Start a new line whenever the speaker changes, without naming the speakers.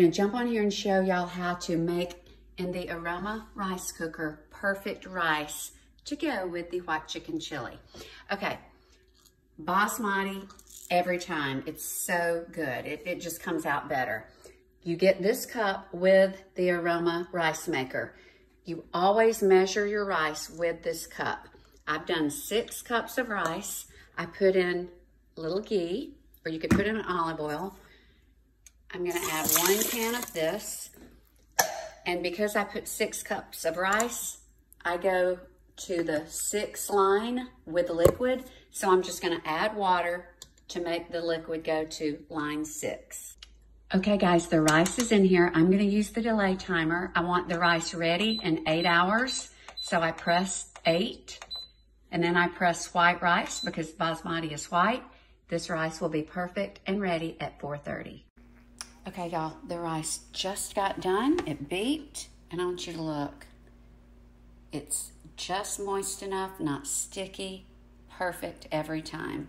Gonna jump on here and show y'all how to make in the Aroma Rice Cooker perfect rice to go with the white chicken chili. Okay, basmati every time. It's so good. It, it just comes out better. You get this cup with the Aroma Rice Maker. You always measure your rice with this cup. I've done six cups of rice. I put in a little ghee, or you could put in olive oil. I'm gonna add one can of this. And because I put six cups of rice, I go to the six line with liquid. So I'm just gonna add water to make the liquid go to line six. Okay guys, the rice is in here. I'm gonna use the delay timer. I want the rice ready in eight hours. So I press eight and then I press white rice because basmati is white. This rice will be perfect and ready at 4.30. Okay, y'all, the rice just got done. It beeped, and I want you to look. It's just moist enough, not sticky, perfect every time.